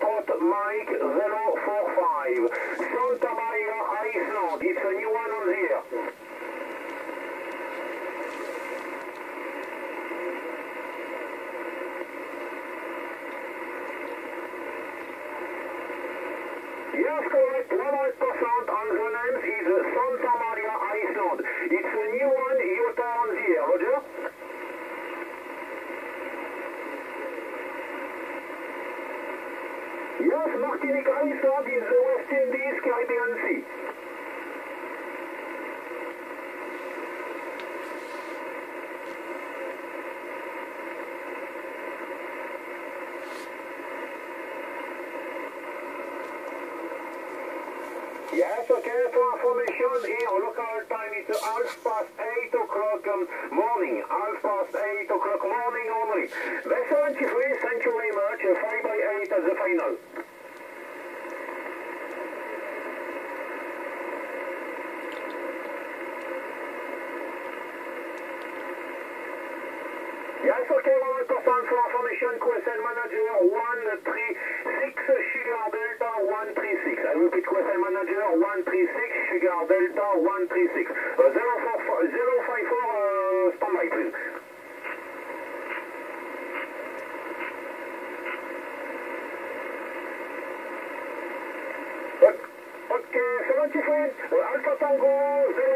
Foxtrot Mike 045. Santa Maria Iceland. It's a new one on air. Yes, correct. 100% on the names is Santa Maria Iceland. It's a new one. Utah on the air. Roger? Yes, Martinique Iceland in the West Indies, Caribbean Sea. Yes, okay, for information here, local time is half past 8 o'clock um, morning, half past 8 o'clock morning only. Yes, okay, 100% for information, QSL manager 136, Sugar Delta 136. I repeat, QSL manager 136, Sugar Delta 136. Uh, 054, 054 uh, standby, please. Okay, 73, uh, Alpha Tango 054, Alpha